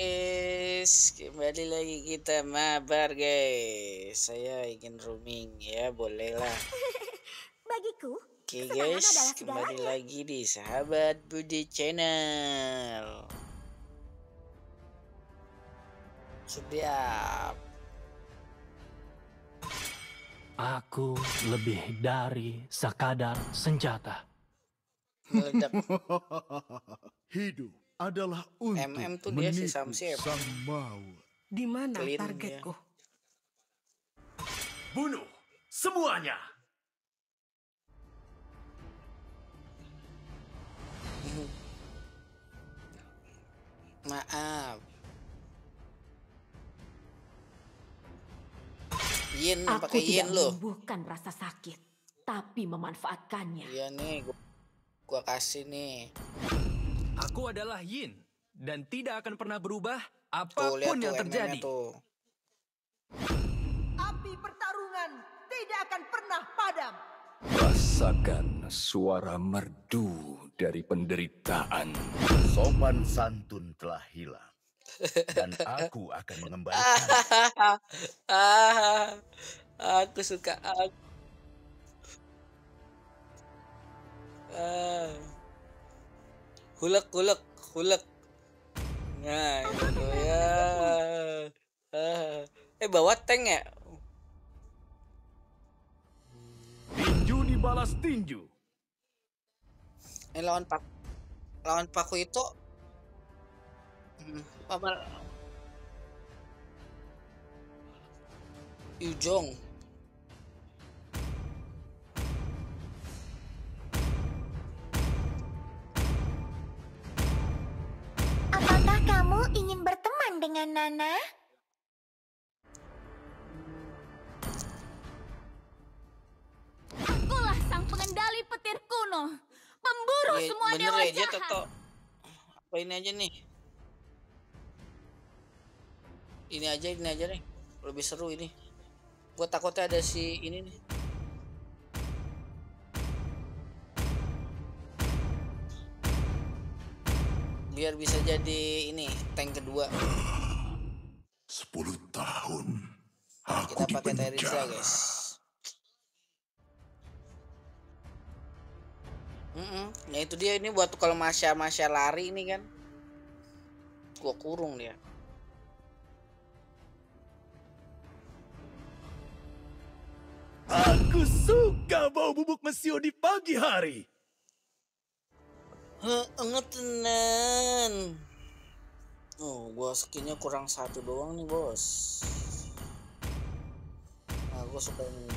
guys, kembali lagi kita mabar guys. Saya ingin roaming ya, bolehlah. Bagiku, Oke guys, kembali lagi di Sahabat Budi Channel. Siap. Aku lebih dari sekadar senjata. Meledak. Hidup adalah untuk MM tuh dia si menipu Samsi ya? sang maut. Di mana Clean targetku? Bunuh semuanya. Maaf. Yin Aku pakai yin tidak lo. menyembuhkan rasa sakit, tapi memanfaatkannya. Iya nih, gua, gua kasih nih. Aku adalah Yin dan tidak akan pernah berubah Tuh lihat apa pun tuh yang MM-nya terjadi. tuh. Api pertarungan tidak akan pernah padam. Rasakan suara merdu dari penderitaan. Sopan santun telah hilang. Dan aku akan mengembalikan. ah, aku suka aku. Ah. Hulek, hulek, hulek. Nah, itu ya. Eh, bawa tank ya? Tinju dibalas tinju. Eh, lawan pak lawan paku itu Hmm, apa Yujong ingin berteman dengan Nana? Akulah sang pengendali petir kuno, pemburu Iya, semua bener dewa ya dia jahat. Toto. Apa ini aja nih? Ini aja ini aja nih. Lebih seru ini. Gue takutnya ada si ini nih biar bisa jadi ini tank kedua Sepuluh tahun aku kita pakai penjara. guys Mm-mm. Nah itu dia ini buat kalau Masya Masya lari ini kan gua kurung dia Aku suka bau bubuk mesio di pagi hari. Enggak tenan oh gua skinnya kurang satu doang nih bos. Nah gua suka ini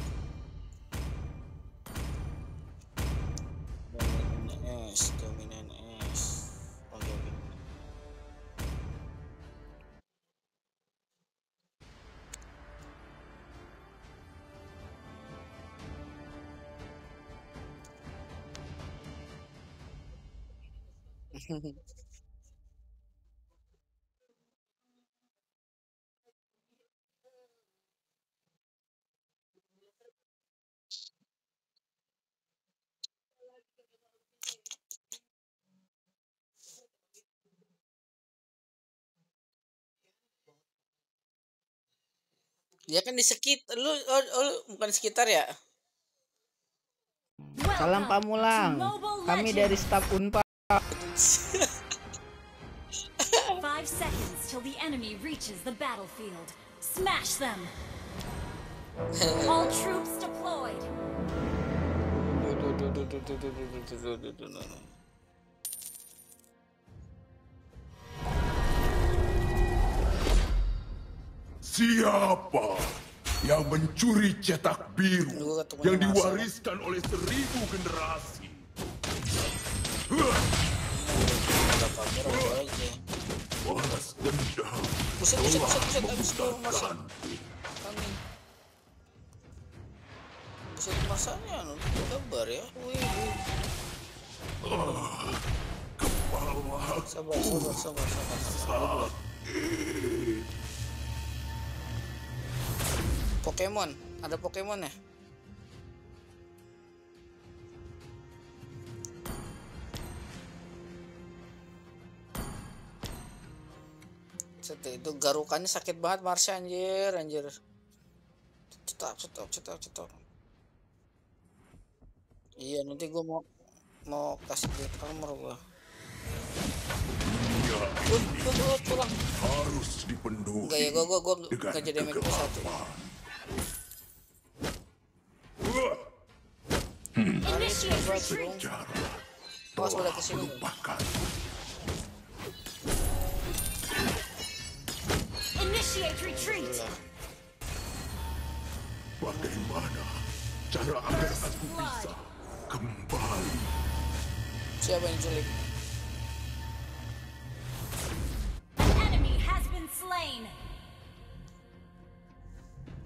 dia kan di sekitar lu oh, oh, lu bukan sekitar ya Salam Pamulang. Kami dari staf Unpad. Five seconds till the enemy reaches the battlefield. Smash them! All troops deployed! Siapa yang mencuri cetak biru yang diwariskan oleh seribu generasi? Huh! Pokemon ada Pokemon ya Set, itu garukannya sakit banget Marsha anjir anjir. Cetap cetap cetap cetap iya nanti gua mau mau kasih dia armor gua. Gua, gua, gua pulang. harus dipenuhi enggak ya gua gua gua nggak jadi MMP satu. ke sini. melupakan Initiate retreat. Bagaimana cara agar aku bisa kembali. siapa yang culik enemy has been slain.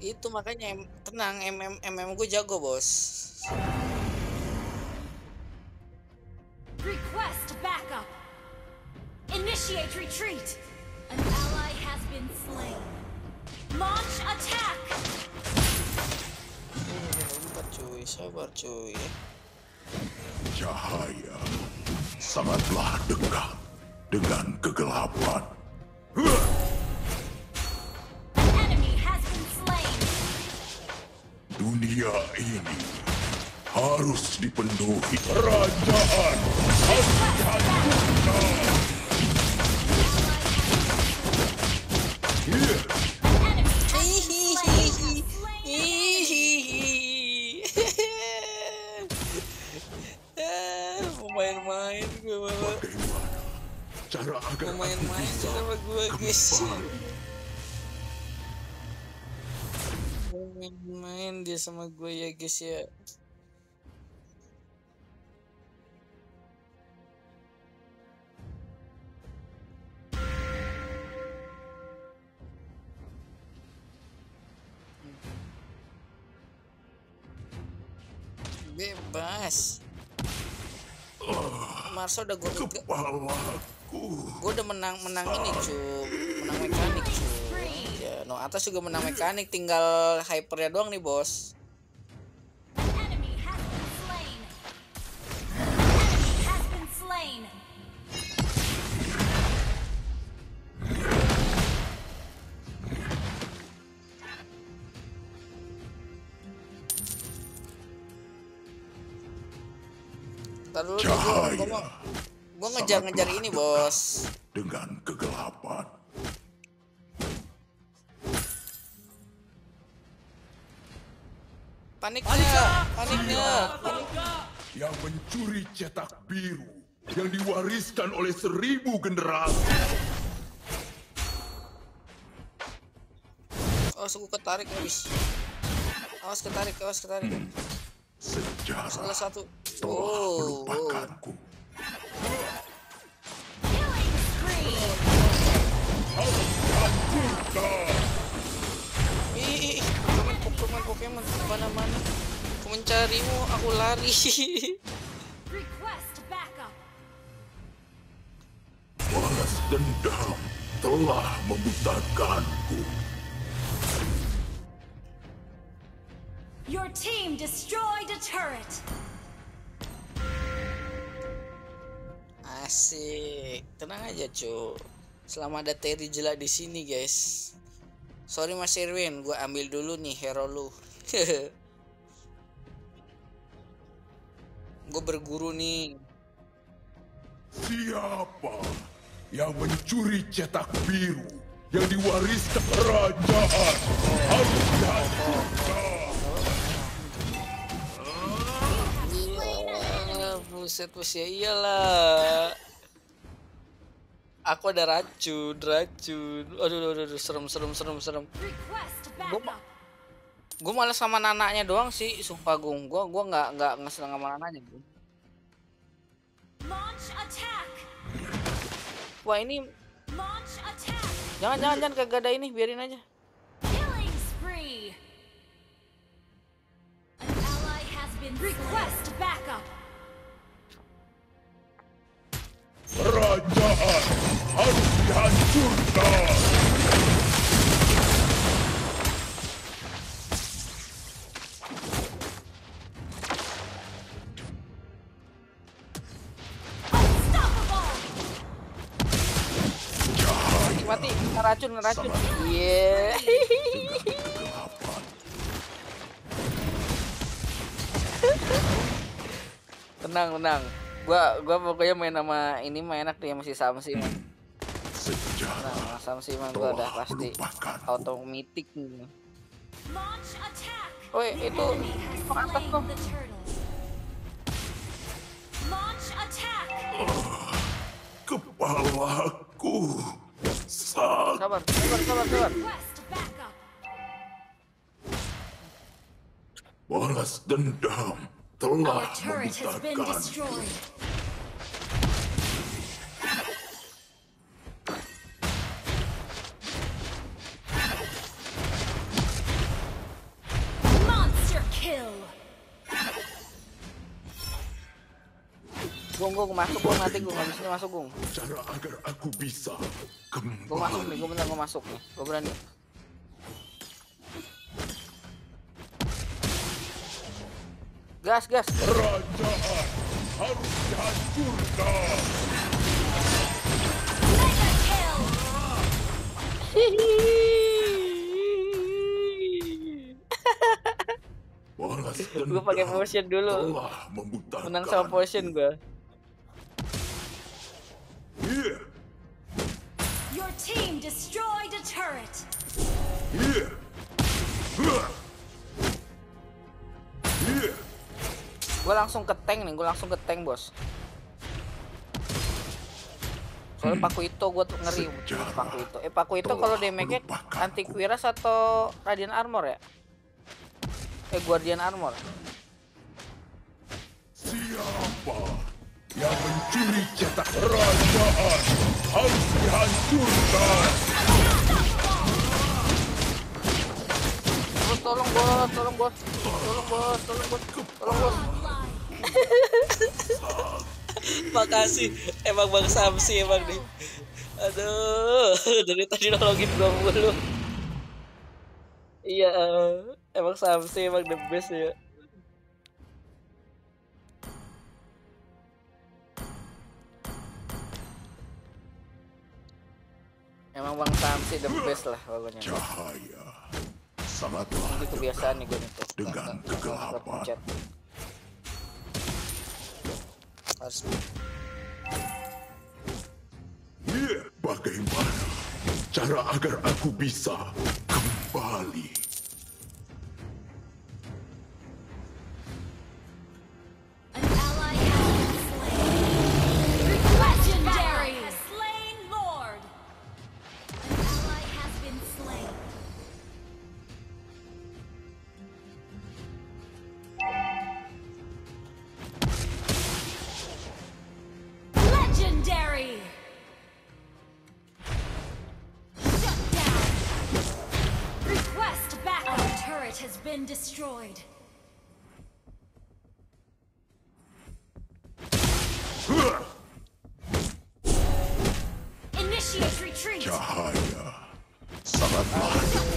itu makanya tenang MM MM gue jago bos Request backup. Initiate retreat. Sabar cuy cuy Cahaya sangatlah dekat dengan kegelapan. Dunia ini harus dipenuhi kerajaan. Main-main gue malah. Cara agar main-main sama gue guys. Main-main dia sama gue ya guys ya Marso udah gue gue udah menang menang ini cu menang mekanik cu ya no atas juga menang mekanik. Tinggal hypernya doang nih bos. Enemy has been slain. Ntar dulu gue Cahaya. gue ngejar-ngejar ini bos. dengan kegelapan. paniknya paniknya. panik yang mencuri cetak biru yang diwariskan oleh seribu generasi. awas gue ketarik habis awas ketarik awas ketarik. Sejarah. Salah satu telah oh, melupakanku. Ih, Pokemon, Pokemon, Pokemon, mana-mana. Aku mencarimu, aku lari. Request backup. Balas dendam telah membutakanku. Your team destroyed a turret. Asik, tenang aja cu. Selama ada Terry jelak di sini guys. Sorry Mas Irwin, gue ambil dulu nih hero lu. gue berguru nih. Siapa yang mencuri cetak biru yang diwariskan kerajaan harus dihancurkan. Buset bos ya iyalah. Aku ada racun, racun. Aduh, aduh, aduh, serem, serem, serem, serem. Gua backup. Gue malah sama nanaknya doang sih, sumpah gung. Gue gua nggak nggak ngeseneng sama nanaknya. Wah ini jangan jangan jangan kagak ada ini, biarin aja. Killing spree. An ally has been request backup. Kerajaan harus dihancurkan. Mati racun racun iya tenang tenang. Gua gua pokoknya main sama ini mah enak dia masih sama Samsi mah gua udah pasti automatic nih Launch attack. Woi, itu atas tuh? Kepalaku sakit. Sabar, sabar, sabar, sabar. Balas dendam telah Our Gung, gung, masuk, gung, nanti gung, habis ini masuk, gung. Cara agar aku bisa Gue masuk nih, kembali. gue bener gue masuk nih, gue berani. Gas, gas. Kerajaan harus dihancurkan. Gue pakai potion dulu. Menang sama potion gue. Turret. Gue langsung ke tank nih, gue langsung ke tank bos. Soalnya Paku itu gue tuh ngeri Sejarah Paku itu. Eh Paku itu kalau damage anti Quiras atau Radiant Armor ya? Eh Guardian Armor. Siapa yang mencuri cetak kerajaan harus dihancurkan. Tolong bos, tolong bos, tolong bos, tolong bos, tolong bos. Makasih, emang Bang Samsi emang nih. Aduh, dari tadi nolongin gua mulu. Iya, emang Samsi emang the best ya. Emang Bang Samsi the best lah pokoknya. Cahaya sangatlah Ini kebiasaan nih gue nih. Dengan kegelapan. Harus Iya, bagaimana cara agar aku bisa kembali? Retreat. Cahaya sangatlah Shut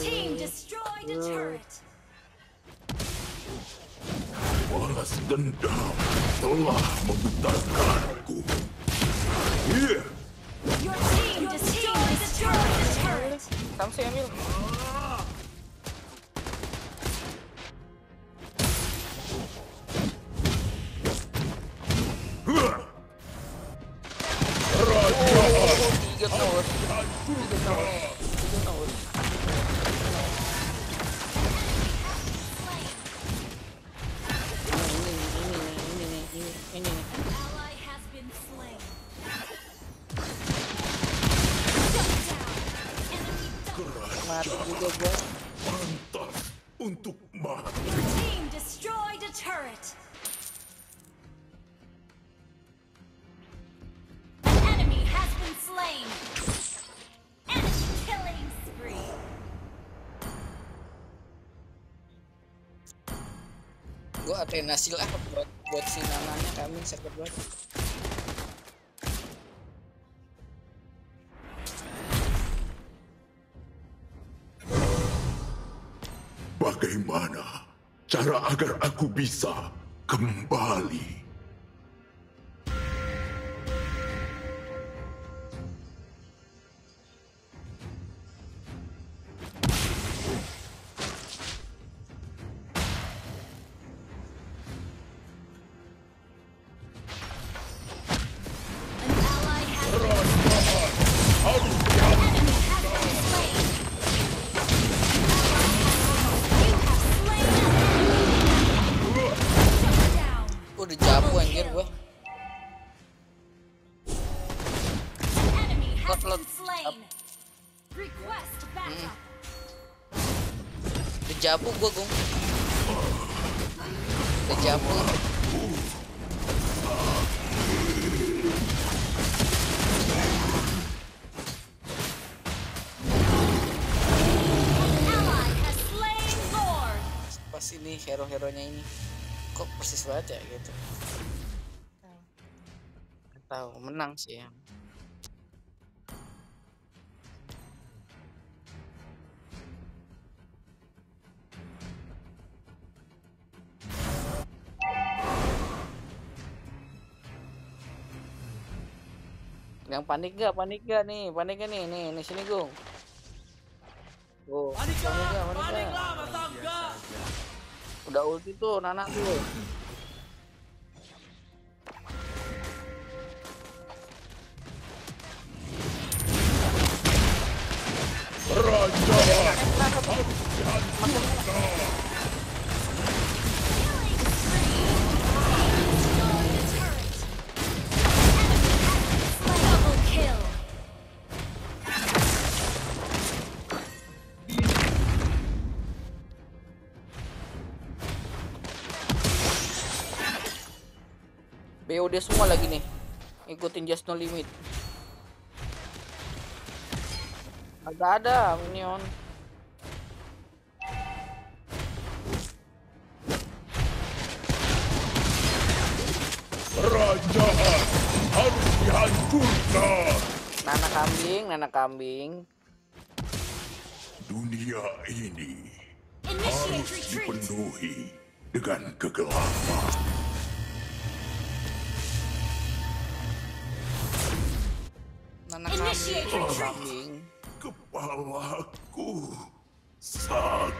team destroyed a turret. Balas dendam telah membutakanku. Iya, Your team destroyed a turret. Samsi ambil. mati juga gua. Pantas untuk mati. Team destroyed a turret. Enemy buat buat si namanya kami sakit banget. Cara agar aku bisa kembali? Udah jabu gua, Gung. Udah jabu. Ally has slain Lord. Pas ini hero-heronya ini kok persis banget ya gitu. Tahu menang sih ya. Yang panik gak? Panik gak nih? Panik gak nih? Nih, nih sini Gung. Oh, panik gak? Panik gak? Udah ulti tuh, Nana tuh. Double BOD semua lagi nih. Ikutin Just No Limit. Agak ada minion. Kerajaan harus dihancurkan. Nana kambing, Nana kambing. Dunia ini harus dipenuhi dengan kegelapan. Initiate kambing, Nana retreat.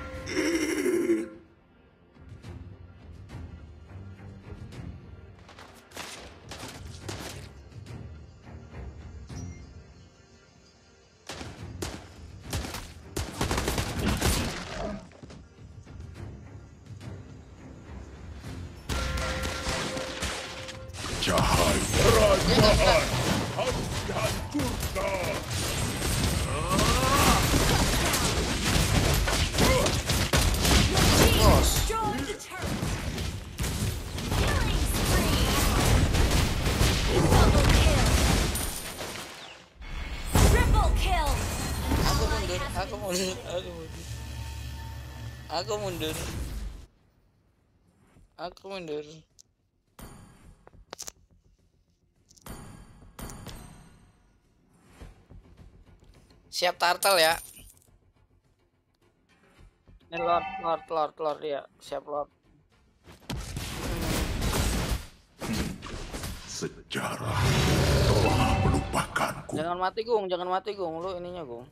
Kill. Aku mundur, aku mundur, aku mundur. Aku mundur. Aku mundur. Siap turtle ya. Ini lord, lord, lord, lord ya. Siap lord. Sejarah telah melupakanku. Jangan mati gung, jangan mati gung. Lu ininya gung.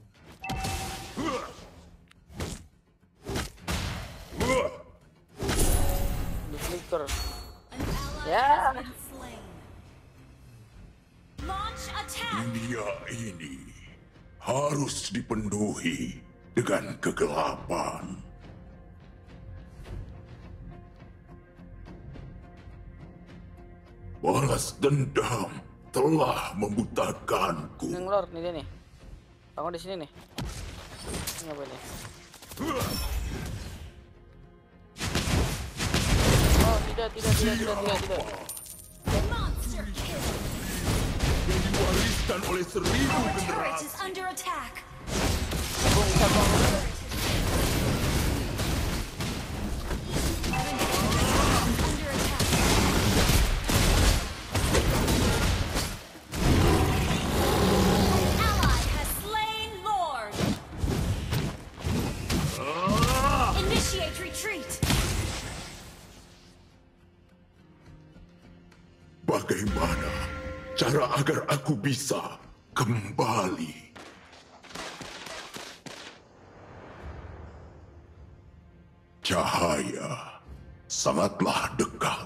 Flicker. Ya. Dunia ini harus dipenuhi dengan kegelapan. Balas dendam telah membutakanku. Ini lord nih dia nih. Kamu di sini nih. Ini apa nih? Oh tidak tidak tidak tidak tidak tidak. Yang diwariskan oleh seribu generasi. is under agar aku bisa kembali. Cahaya sangatlah dekat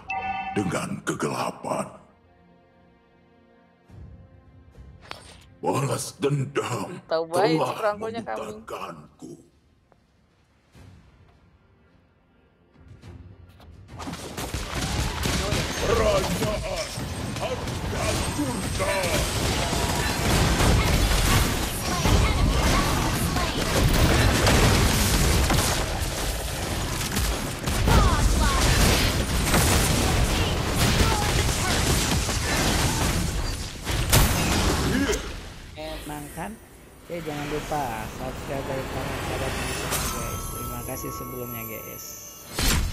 dengan kegelapan. Balas dendam telah membutakanku. Harus dihancurkan. Menang kan? Oke jangan lupa subscribe komen pada guys. Terima kasih sebelumnya guys.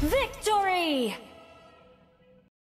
Victory!